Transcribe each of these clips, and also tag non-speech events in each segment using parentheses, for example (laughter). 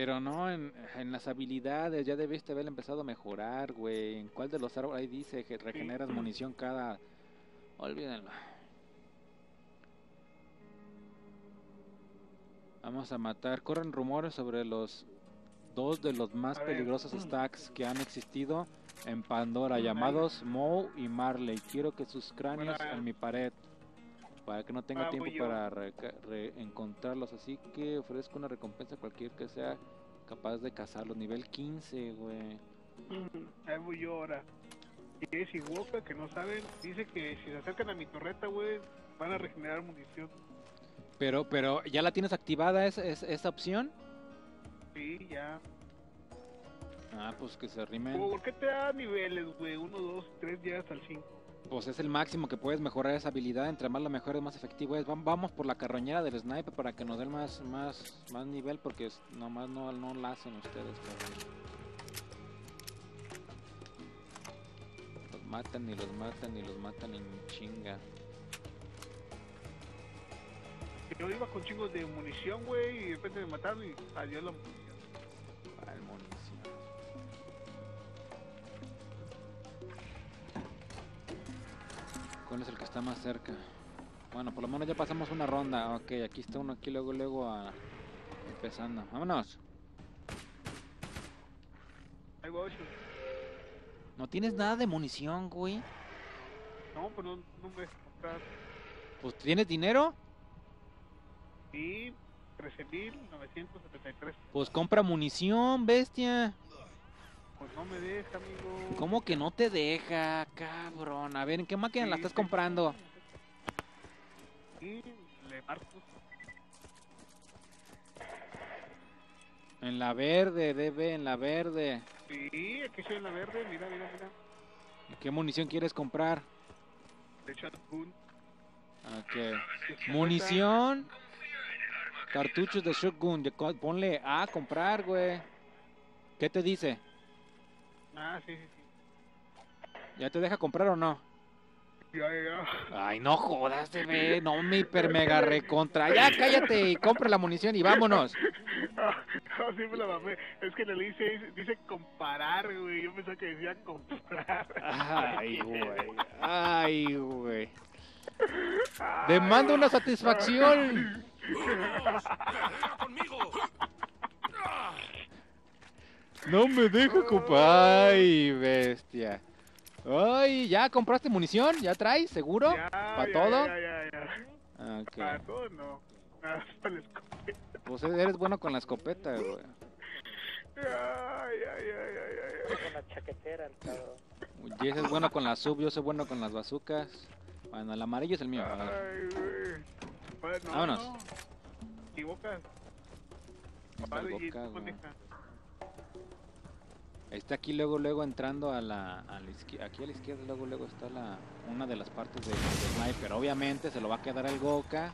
Pero no, en, en las habilidades ya debiste haber empezado a mejorar, güey. ¿En cuál de los árboles? Ahí dice que regeneras (clears throat) munición cada... Olvídenlo. Vamos a matar. Corren rumores sobre los dos de los más peligrosos (clears throat) stacks que han existido en Pandora, llamados Moe y Marley. Quiero que sus cráneos en mi pared, para que no tenga Ah, tiempo para reencontrarlos. Así que ofrezco una recompensa a cualquier que sea capaz de cazarlos. Nivel 15, güey. Ahí voy yo ahora. Y es Iwoka, que no saben, dice que si se acercan a mi torreta, güey, van a regenerar munición. Pero, pero, ¿ya la tienes activada esa, esa, esa opción? Sí, ya. Ah, pues que se rimen. ¿Por qué te da niveles, güey? 1, 2, 3, ya hasta el 5. Pues es el máximo que puedes mejorar esa habilidad. Entre más lo mejores, más efectivo es. Vam- Vamos por la carroñera del sniper para que nos den más, más, más nivel, porque nomás no, no la hacen ustedes. cabrón. Los matan y los matan y los matan en chinga. Yo iba con chingos de munición, güey, y de repente me mataron y salió la está más cerca? Bueno, por lo menos ya pasamos una ronda. Ok, aquí está uno, aquí luego, luego a... empezando. Vámonos. Ahí va 8. ¿No tienes nada de munición, güey? No, pues no, no me comprar. Pues tienes dinero, Y 13.973. pues compra munición, bestia. Pues no me deja, amigo. ¿Cómo que no te deja, cabrón? A ver, ¿en qué máquina la Sí, estás sí. comprando? Y le marco. En la verde, DB, en la verde. Sí, aquí estoy en la verde, mira, mira, mira. ¿Qué munición quieres comprar? De shotgun. Ok. Munición. Cartuchos de shotgun. Ponle A, comprar, güey. ¿Qué te dice? Ah, sí, sí, sí. ¿Ya te deja comprar o no? Ya, ya, ya. Ay, no jodas, DB. No me hiper mega (laughs) recontra. Ya cállate y compra la munición y vámonos. (laughs) No, sí me la mamé. Es que en el dice, dice comparar, güey. Yo pensaba que decía comprar. Ay, (laughs) güey. Ay, güey. Demanda una satisfacción. No me deja comprar. Ay, bestia. Ay, ¿ya compraste munición? ¿Ya traes? ¿Seguro? Ya, ¿Para ya, todo? Ya, ya. Para todo no. Nada más para el escopeta. Pues eres bueno con la escopeta, güey. Ay, ay, ay, ay, ay, Con la chaquetera, el cabrón. Jess es bueno con la sub, yo soy bueno con las bazucas. Bueno, el amarillo es el mío. Ay, güey. Bueno, Vámonos. no. Equivocas. Vale, boca. Está aquí luego, luego entrando a la. Aquí a la izquierda luego, luego está la una de las partes de, de sniper. Obviamente se lo va a quedar el Goka.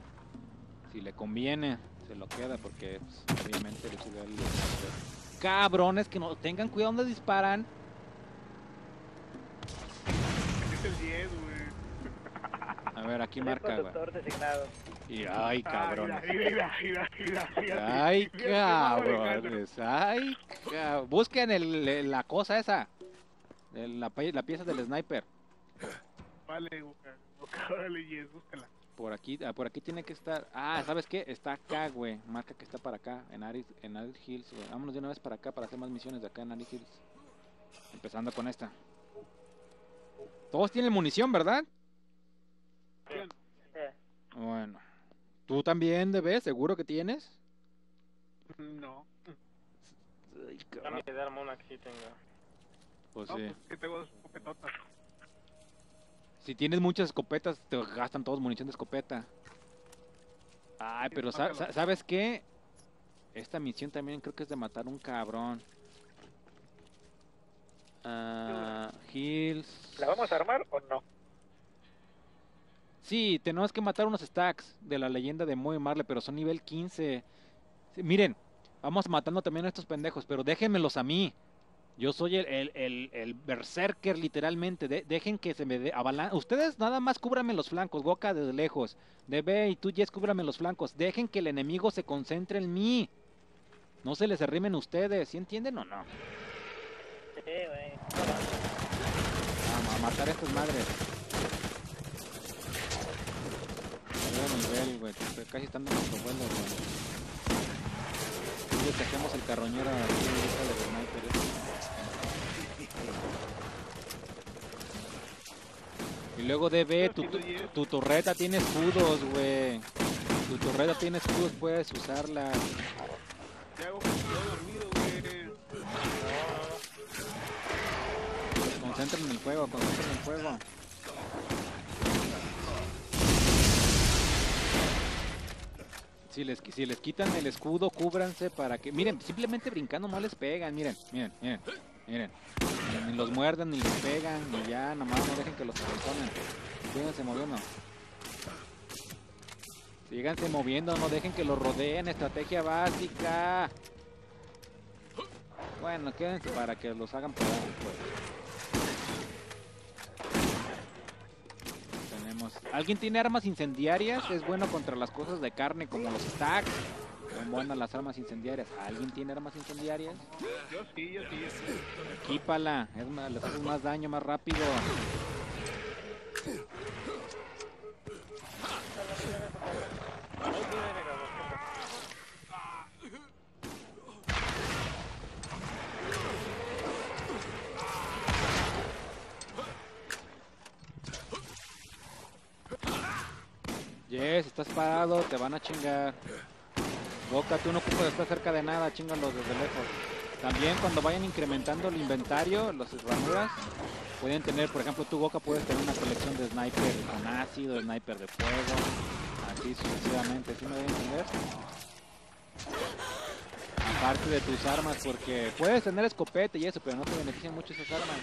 Si le conviene, se lo queda porque pues, obviamente le. Cabrones que no tengan cuidado donde disparan. Es el 10, güey. Ver, aquí marca, güey. Y ay, cabrones. Ay, cabrones. Ay, cab- Busquen el, la cosa esa. La, la pieza del sniper. Vale, órale, búscala. Por aquí, ah, por aquí tiene que estar. Ah, ¿sabes qué? Está acá, güey. Marca que está para acá, en Arid, en Arid Hills, güey. Vámonos de una vez para acá para hacer más misiones de acá en Arid Hills. Empezando con esta. Todos tienen munición, ¿verdad? Eh, Bueno. ¿Tú también, debes? ¿Seguro que tienes? No. Ay, cabrón. mí me da una que sí tengo. Pues No, sí. pues que tengo dos escopetotas. Si tienes muchas escopetas, te gastan todos munición de escopeta. Ay, pero sa- sa- ¿sabes qué? Esta misión también creo que es de matar un cabrón. Ah, Hills. ¿La vamos a armar o no? Sí, tenemos que matar unos stacks de la leyenda de Moe Marley, pero son nivel 15. Sí, miren, vamos matando también a estos pendejos, pero déjenmelos a mí. Yo soy el, el, el, el berserker, literalmente. De- dejen que se me dé avalan- Ustedes nada más cúbranme los flancos, Goka desde lejos. DB y tú, Jess, cúbrame los flancos. Dejen que el enemigo se concentre en mí. No se les arrimen ustedes, ¿sí entienden o no? Sí, güey. Vamos a matar a estas madres. Nuevo nivel, güey. que Casi están en nuestro vuelo, güey. Y le el carroñero de los snipers. Y luego DB, tu, tu, tu torreta tiene escudos, güey. Tu torreta tiene escudos, puedes usarla. ¿Qué hago dormido, güey? En el juego, concentren en el juego. Si les, si les quitan el escudo, cúbranse para que... Miren, simplemente brincando no les pegan, miren, miren, miren, miren. Ni los muerden, ni les pegan, ni ya, nomás no dejen que los traicionen. Síganse moviendo. Síganse moviendo, no dejen que los rodeen, estrategia básica. Bueno, quédense para que los hagan pedazos, ¿Alguien tiene armas incendiarias? Es bueno contra las cosas de carne como los stacks. Son buenas las armas incendiarias. ¿Alguien tiene armas incendiarias? Yo sí, yo sí, yo sí. Equípala, es más, les haces más daño más rápido. Yes, estás parado, te van a chingar. Boca, tú no ocupas estar cerca de nada, chingalos desde lejos. También cuando vayan incrementando el inventario, las ranuras, pueden tener, por ejemplo, tu boca puedes tener una colección de sniper con ácido, sniper de fuego, así sucesivamente, ¿sí me voy a entender? Aparte de tus armas, porque puedes tener escopeta y eso, pero no te benefician mucho esas armas.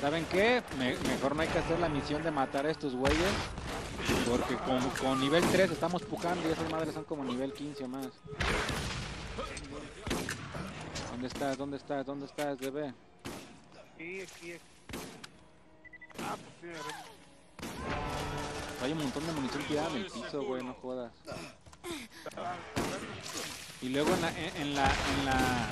¿Saben qué? Me- mejor no hay que hacer la misión de matar a estos güeyes. Porque con, con nivel 3 estamos pujando y esas madres son como nivel 15 o más. ¿Dónde estás? ¿Dónde estás? ¿Dónde estás, bebé? Aquí, aquí, aquí. Ah, pues sí, agarré. Hay un montón de munición tirada en el piso, güey, no jodas. Y luego en la, en, en la, en la,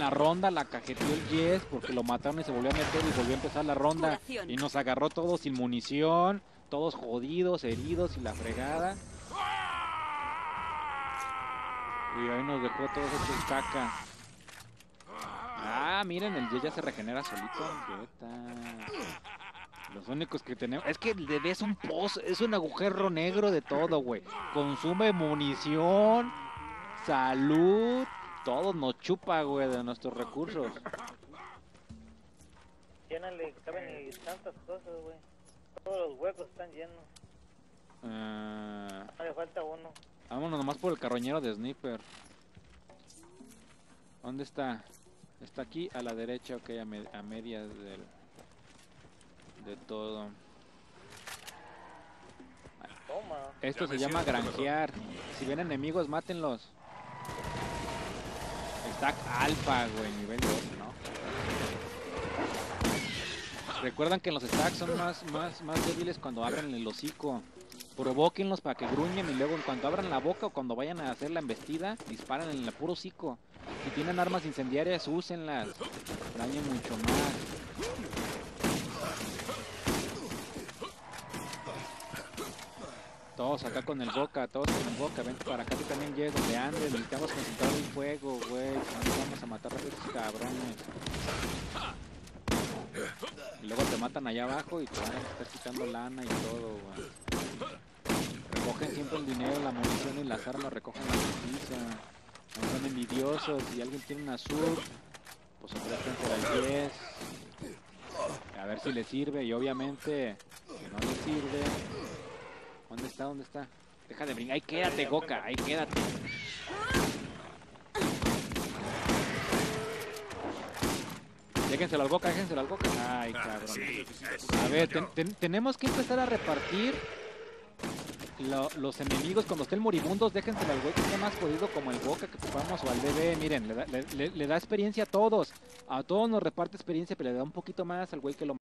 en la ronda la cajeteó el Yes porque lo mataron y se volvió a meter y volvió a empezar la ronda. Y nos agarró todos sin munición, todos jodidos, heridos y la fregada. Y ahí nos dejó todos hechos caca. Ah, miren, el Yes ya se regenera solito. Los únicos que tenemos. Es que el DD es un pozo, es un agujero negro de todo, güey. Consume munición, salud, todo nos chupa, güey, de nuestros recursos. No le caben ni tantas cosas, güey. Todos los huecos están llenos. Ah, No le falta uno. vámonos nomás por el carroñero de Sniper. ¿Dónde está? Está aquí a la derecha, ok, a, me- a medias del, de todo. Toma. Esto Ya se llama granjear. Si ven enemigos, mátenlos. Stack alfa, güey, nivel 2, ¿no? Recuerdan que los stacks son más, más, más débiles cuando abren el hocico. Provóquenlos para que gruñen y luego en cuanto abran la boca o cuando vayan a hacer la embestida, disparan en el puro hocico. Si tienen armas incendiarias, úsenlas. Dañen mucho más. Todos acá con el boca, todos con el boca, vente para acá, tú también llegas donde andes, necesitamos concentrar el fuego, güey, si no vamos a matar a estos cabrones. Y luego te matan allá abajo y te van a estar quitando lana y todo, güey. Recogen siempre el dinero, la munición y las armas, recogen la justicia. No son envidiosos, si alguien tiene una sub, pues ofrecen por el 10. A ver si le sirve y obviamente que no le sirve. ¿Dónde está? ¿Dónde está? Deja de brincar. Ahí quédate, Goka. Ahí quédate. Déjenselo al Goka, déjenselo al Goka. Ay, cabrón. A ver, ten- ten- tenemos que empezar a repartir lo- los enemigos cuando estén moribundos. Déjenselo al güey que esté más jodido como el Boca que ocupamos o al DB. Miren, le da, le- le- le da experiencia a todos. A todos nos reparte experiencia, pero le da un poquito más al güey que lo